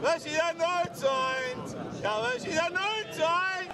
Was je dat Neuzeit? Ja, was je dat Neuzeit?